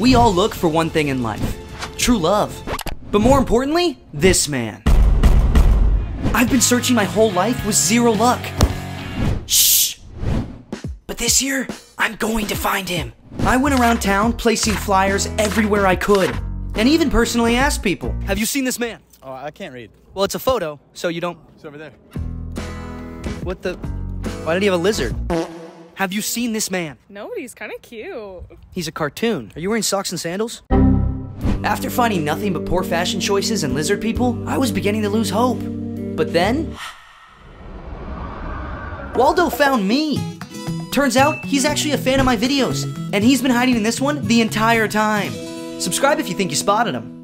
We all look for one thing in life true love. But more importantly, this man. I've been searching my whole life with zero luck. Shh! But this year, I'm going to find him. I went around town placing flyers everywhere I could, and even personally asked people Have you seen this man? Oh, I can't read. Well, it's a photo, so you don't. It's over there. What the? Why did he have a lizard? Have you seen this man? No, but he's kind of cute. He's a cartoon. Are you wearing socks and sandals? After finding nothing but poor fashion choices and lizard people, I was beginning to lose hope. But then. Waldo found me! Turns out he's actually a fan of my videos, and he's been hiding in this one the entire time. Subscribe if you think you spotted him.